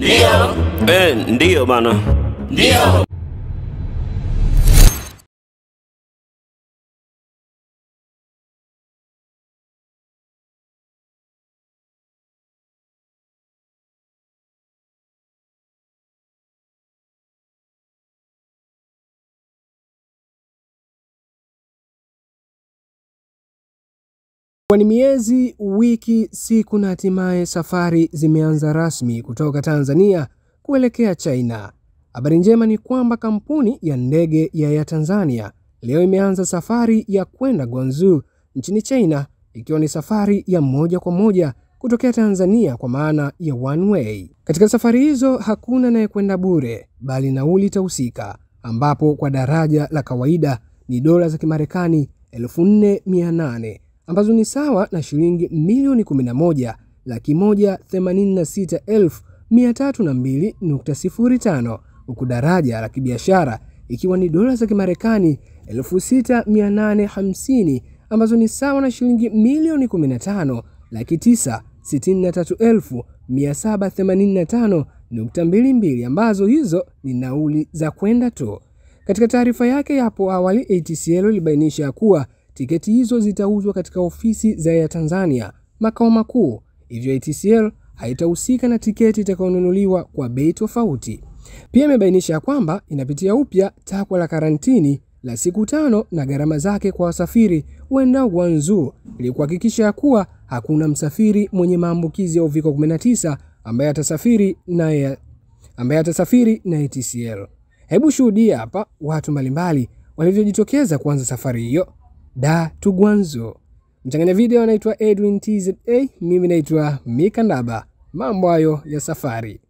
Ndio, Eh, ndio bana. ndio. Kwa ni miezi, wiki, siku na hatimaye safari zimeanza rasmi kutoka Tanzania kuelekea China. Habari njema ni kwamba kampuni ya ndege ya ya Tanzania leo imeanza safari ya kwenda Guangzhou nchini China, ikiwa ni safari ya moja kwa moja kutokea Tanzania kwa maana ya one way. Katika safari hizo hakuna anayekwenda bure, bali nauli itahusika, ambapo kwa daraja la kawaida ni dola za Kimarekani 4800 ambazo ni sawa na shilingi milioni 11 laki moja themanini na sita elfu mia tatu na mbili nukta sifuri tano huku daraja la kibiashara ikiwa ni dola za Kimarekani 6850 ambazo ni sawa na shilingi milioni 15 laki tisa sitini na tatu elfu mia saba themanini na tano nukta mbili mbili ambazo hizo ni nauli za kwenda tu. Katika taarifa yake ya hapo awali, ATCL ilibainisha kuwa tiketi hizo zitauzwa katika ofisi za Air Tanzania makao makuu, hivyo ATCL haitahusika na tiketi itakayonunuliwa kwa bei tofauti. Pia imebainisha kwamba inapitia upya takwa la karantini la siku tano na gharama zake kwa wasafiri huenda Guangzhou ili kuhakikisha kuwa hakuna msafiri mwenye maambukizi ya uviko 19 ambaye atasafiri na ambaye atasafiri na ATCL. Hebu shuhudia hapa watu mbalimbali walivyojitokeza kuanza safari hiyo da Tugwanzo. Mchanganya video anaitwa Edwin TZA, mimi naitwa Mika Ndaba. Mambo hayo ya safari.